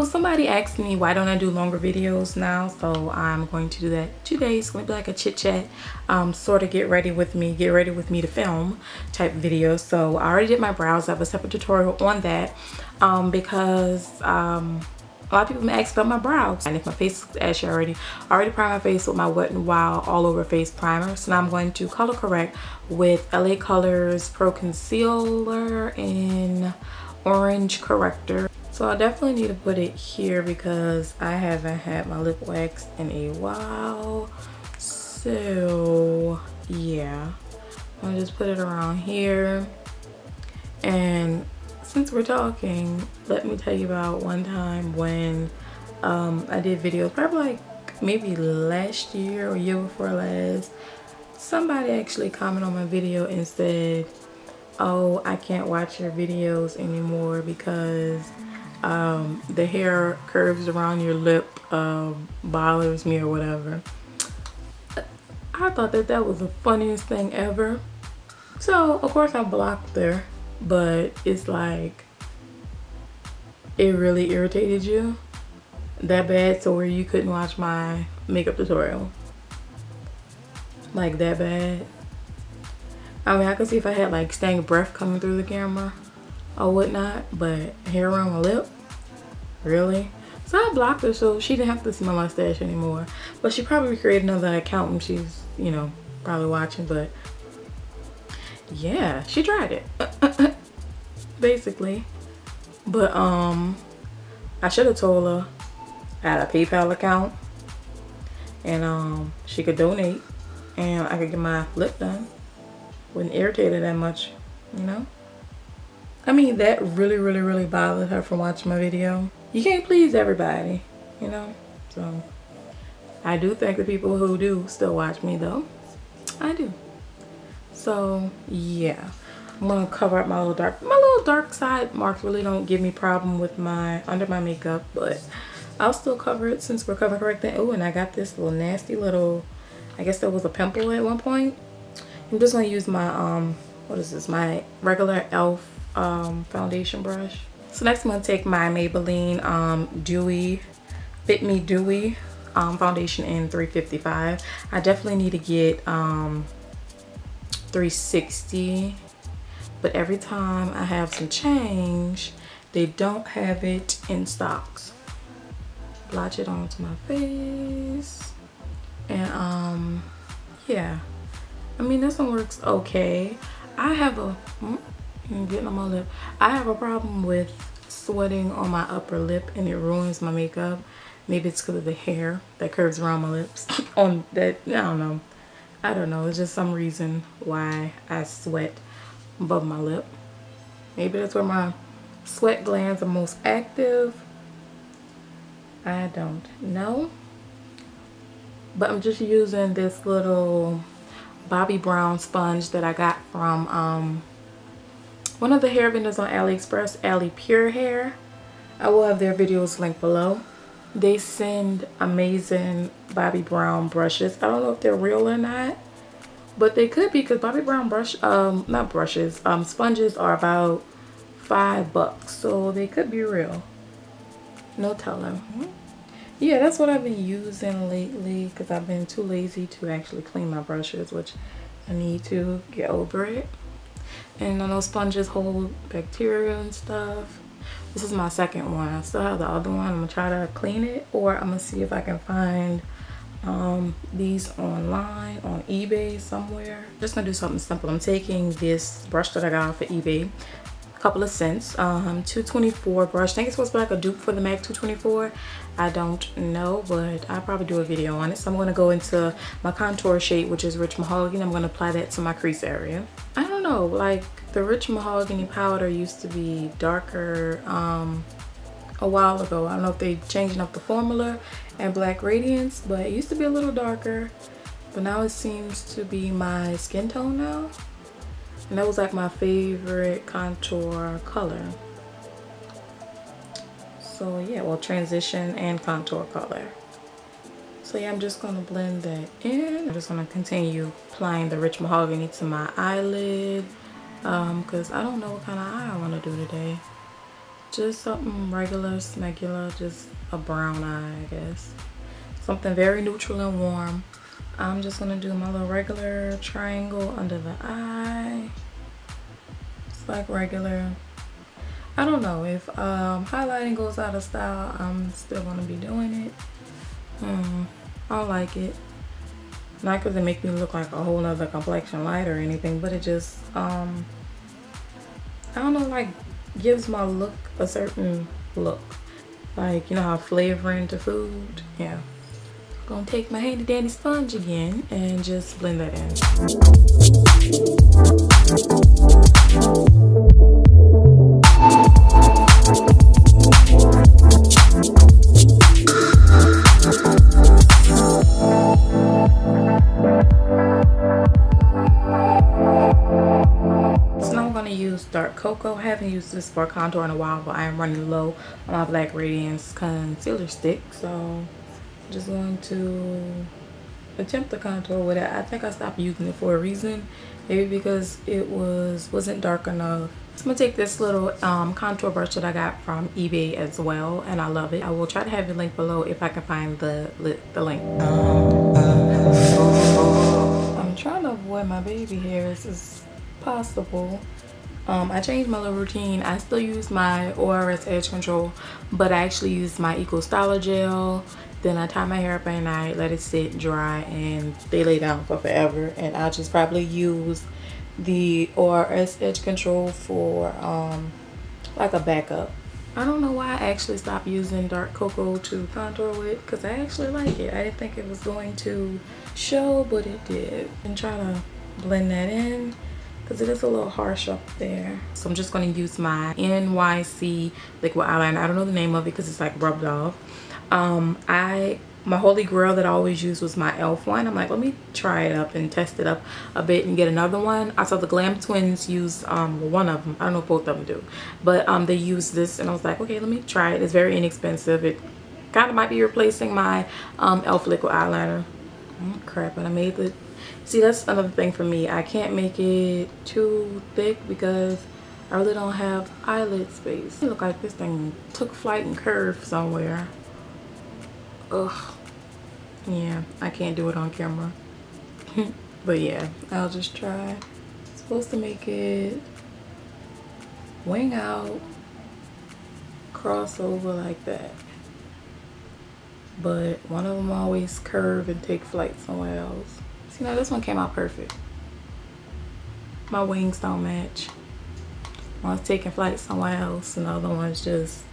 So somebody asked me why don't I do longer videos now? So I'm going to do that today. It's going to be like a chit chat, um, sort of get ready with me, get ready with me to film type video. So I already did my brows. I have a separate tutorial on that um, because um, a lot of people ask about my brows and if my face actually already already primed my face with my wet and wild all over face primer so now i'm going to color correct with la colors pro concealer in orange corrector so I definitely need to put it here because I haven't had my lip wax in a while. So yeah, I'll just put it around here. And since we're talking, let me tell you about one time when um, I did videos, probably like maybe last year or year before last. Somebody actually commented on my video and said, oh, I can't watch your videos anymore because um, the hair curves around your lip uh, bothers me or whatever. I thought that that was the funniest thing ever. So, of course, I blocked her, but it's like, it really irritated you that bad so where you couldn't watch my makeup tutorial. Like that bad. I mean, I could see if I had like stank breath coming through the camera or whatnot, but hair around my lip, really? So I blocked her so she didn't have to see my mustache anymore. But she probably created another account when she's, you know, probably watching, but yeah, she tried it. Basically. But um I should have told her I had a PayPal account and um she could donate and I could get my lip done. Wouldn't irritate her that much, you know? I mean, that really, really, really bothered her from watching my video. You can't please everybody, you know? So, I do thank the people who do still watch me, though. I do. So, yeah. I'm gonna cover up my little dark, my little dark side marks really don't give me problem with my, under my makeup, but I'll still cover it since we're cover correcting. Oh, and I got this little nasty little, I guess there was a pimple at one point. I'm just gonna use my, um, what is this, my regular e.l.f um, foundation brush. So next I'm going to take my Maybelline um, Dewy, Fit Me Dewy um, foundation in 355. I definitely need to get um, 360 but every time I have some change they don't have it in stocks. Blotch it onto my face and um yeah I mean this one works okay. I have a hmm, getting on my lip. I have a problem with sweating on my upper lip and it ruins my makeup. Maybe it's because of the hair that curves around my lips. on that, I don't know. I don't know. It's just some reason why I sweat above my lip. Maybe that's where my sweat glands are most active. I don't know. But I'm just using this little Bobbi Brown sponge that I got from um, one of the hair vendors on AliExpress, Ali Pure Hair. I will have their videos linked below. They send amazing Bobbi Brown brushes. I don't know if they're real or not, but they could be because Bobbi Brown brush, um, not brushes, um, sponges are about five bucks, so they could be real. No telling. Yeah, that's what I've been using lately because I've been too lazy to actually clean my brushes, which I need to get over it and I know sponges hold bacteria and stuff. This is my second one. I still have the other one. I'm gonna try to clean it or I'm gonna see if I can find um, these online on eBay somewhere. Just gonna do something simple. I'm taking this brush that I got off of eBay a couple of cents um 224 brush. I think it's supposed to be like a dupe for the mac 224 i don't know but i'll probably do a video on it. So i'm going to go into my contour shade which is rich mahogany. I'm going to apply that to my crease area. I know like the rich mahogany powder used to be darker um a while ago i don't know if they're changing up the formula and black radiance but it used to be a little darker but now it seems to be my skin tone now and that was like my favorite contour color. So yeah, well transition and contour color. So yeah, I'm just gonna blend that in. I'm just gonna continue applying the rich mahogany to my eyelid um, cause I don't know what kind of eye I wanna do today. just something regular, smegular, just a brown eye, I guess. Something very neutral and warm. I'm just gonna do my little regular triangle under the eye. It's like regular. I don't know if um, highlighting goes out of style, I'm still gonna be doing it. Hmm, I don't like it. Not because it make me look like a whole nother complexion light or anything, but it just, um, I don't know, like gives my look a certain look. Like, you know how flavoring to food? Yeah. I'm Gonna take my handy dandy sponge again and just blend that dark cocoa I haven't used this for contour in a while but I am running low on my black radiance concealer stick so I'm just going to attempt the contour with it. I think I stopped using it for a reason. Maybe because it was wasn't dark enough. So I'm gonna take this little um, contour brush that I got from eBay as well and I love it. I will try to have it linked below if I can find the the link. I'm trying to avoid my baby hairs. As possible um, I changed my little routine. I still use my ORS Edge Control, but I actually use my Eco Styler Gel. Then I tie my hair up at night, let it sit dry, and they lay down for forever. And I'll just probably use the ORS Edge Control for um, like a backup. I don't know why I actually stopped using dark cocoa to contour with because I actually like it. I didn't think it was going to show, but it did. And try to blend that in because it is a little harsh up there. So I'm just going to use my NYC liquid eyeliner. I don't know the name of it because it's like rubbed off. Um, I my holy grail that I always use was my e.l.f. one. I'm like, let me try it up and test it up a bit and get another one. I saw the Glam Twins use um, one of them. I don't know if both of them do. But um, they use this and I was like, okay, let me try it. It's very inexpensive. It kind of might be replacing my um, e.l.f. liquid eyeliner. Oh, crap, but I made the see that's another thing for me. I can't make it too thick because i really don't have eyelid space. It look like this thing took flight and curved somewhere. Ugh. Yeah i can't do it on camera. But yeah i'll just try. Supposed to make it wing out cross over like that. But one of them always curve and take flight somewhere else you know, this one came out perfect. My wings don't match. One's taking flight somewhere else and the other one's just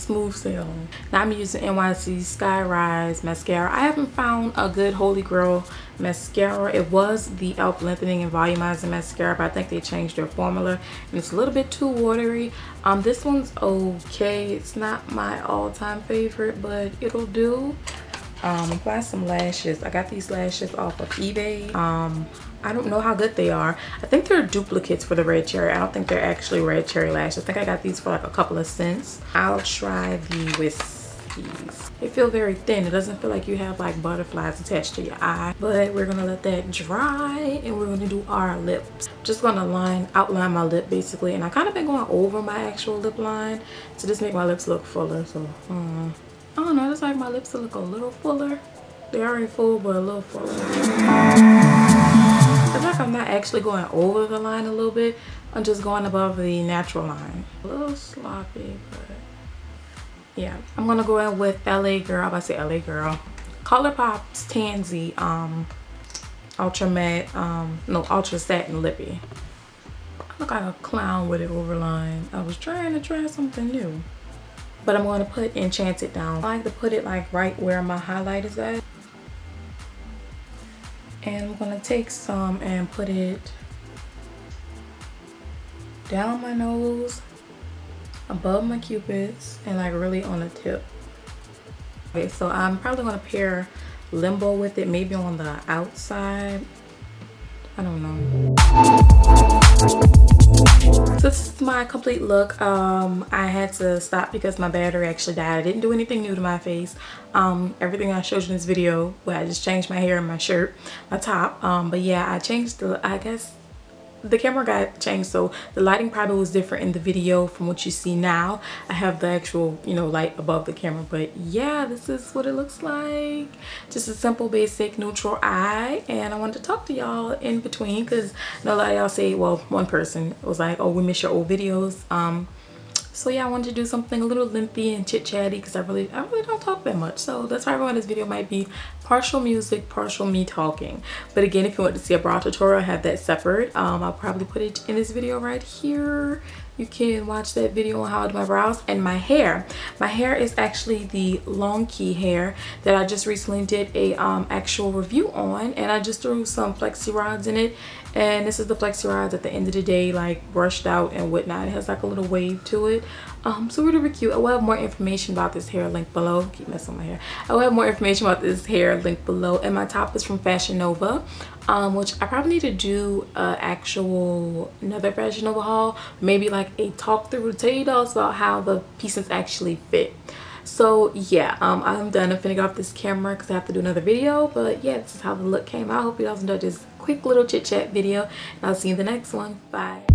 smooth sailing. Now I'm using NYC Sky Rise mascara. I haven't found a good Holy Grail mascara. It was the e.l.f. Lengthening and Volumizing Mascara, but I think they changed their formula and it's a little bit too watery. Um, This one's okay. It's not my all-time favorite, but it'll do um apply some lashes. I got these lashes off of ebay. Um i don't know how good they are. I think they're duplicates for the red cherry. I don't think they're actually red cherry lashes. I think i got these for like a couple of cents. I'll try the wispies they feel very thin. It doesn't feel like you have like butterflies attached to your eye. But we're gonna let that dry and we're gonna do our lips. Just gonna line outline my lip basically. And i kind of been going over my actual lip line to just make my lips look fuller so um, I don't know, I just like my lips to look a little fuller. They're already full, but a little fuller. I feel like I'm not actually going over the line a little bit. I'm just going above the natural line. A little sloppy, but yeah. I'm gonna go in with LA Girl. To say LA Girl. ColourPop's Tansy um, Ultra Matte, um, no, Ultra Satin Lippy. I look like a clown with it overline. I was trying to try something new but I'm going to put Enchanted down. I like to put it like right where my highlight is at. And I'm going to take some and put it down my nose, above my cupids, and like really on the tip. Okay, so I'm probably going to pair Limbo with it, maybe on the outside. I don't know. So this is my complete look. Um, I had to stop because my battery actually died. I didn't do anything new to my face. Um, everything I showed you in this video, well, I just changed my hair and my shirt, my top. Um, but yeah, I changed the, I guess, the camera got changed so the lighting probably was different in the video from what you see now. I have the actual you know light above the camera but yeah this is what it looks like. Just a simple basic neutral eye and i wanted to talk to y'all in between because a lot of y'all say well one person was like oh we miss your old videos. Um so yeah i wanted to do something a little limpy and chit chatty because i really i really don't talk that much. So that's why everyone this video might be partial music partial me talking. But again if you want to see a bra tutorial i have that separate. Um i'll probably put it in this video right here you can watch that video on how to do my brows and my hair. My hair is actually the Longqi hair that i just recently did a um, actual review on and i just threw some flexi rods in it. And this is the flexi rods at the end of the day like brushed out and whatnot. It has like a little wave to it um so really cute i will have more information about this hair link below. Keep messing my hair. I will have more information about this hair link below. And my top is from fashion nova um which i probably need to do a actual another fashion nova haul. Maybe like a talk through to tell you guys about how the pieces actually fit. So yeah um i'm done. I'm finna off this camera because i have to do another video. But yeah this is how the look came. Out i hope you guys enjoyed this quick little chit chat video. And i'll see you in the next one. Bye